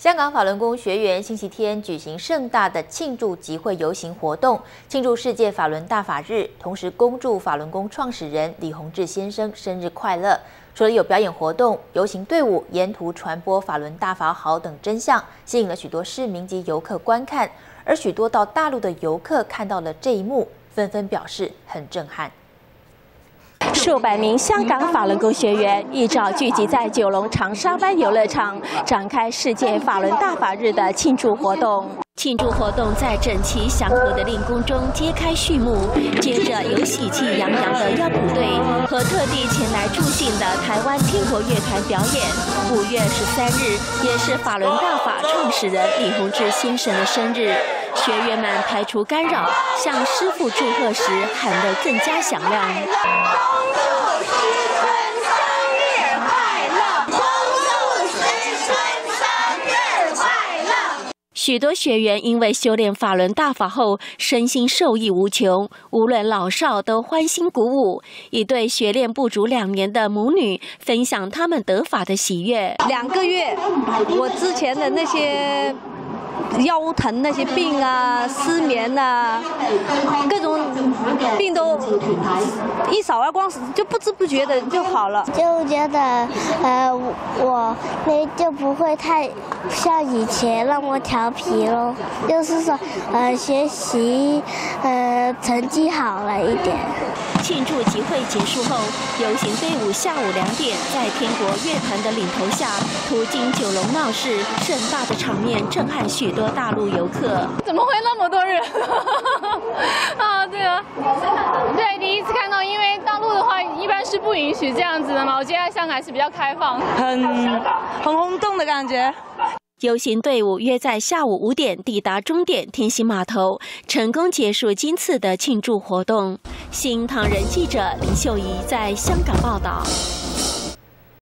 香港法轮功学员星期天举行盛大的庆祝集会游行活动，庆祝世界法轮大法日，同时恭祝法轮功创始人李洪志先生生日快乐。除了有表演活动，游行队伍沿途传播法轮大法好等真相，吸引了许多市民及游客观看。而许多到大陆的游客看到了这一幕，纷纷表示很震撼。数百名香港法轮功学员一早聚集在九龙长沙湾游乐场，展开世界法轮大法日的庆祝活动。庆祝活动在整齐祥和的令宫中揭开序幕，接着有喜气洋洋的腰鼓队和特地前来助兴的台湾天国乐团表演。五月十三日也是法轮大法创始人李洪志先生的生日。学员们排除干扰，向师傅祝贺时喊得更加响亮。许多学员因为修炼法轮大法后，身心受益无穷，无论老少都欢欣鼓舞。一对学练不足两年的母女分享他们得法的喜悦。两个月，我之前的那些。腰疼那些病啊，失眠呐，各种病都一扫而光，就不知不觉的就好了。就觉得呃，我那就不会太像以前那么调皮喽。就是说呃，学习呃成绩好了一点。庆祝集会结束后，游行队伍下午两点在天国乐团的领头下，途经九龙闹市，盛大的场面震撼许多大陆游客。怎么会那么多人？啊，对啊，对，第一次看到，因为大陆的话一般是不允许这样子的嘛。我觉得香港还是比较开放，很很轰动的感觉。游行队伍约在下午五点抵达终点天星码头，成功结束今次的庆祝活动。新唐人记者林秀仪在香港报道。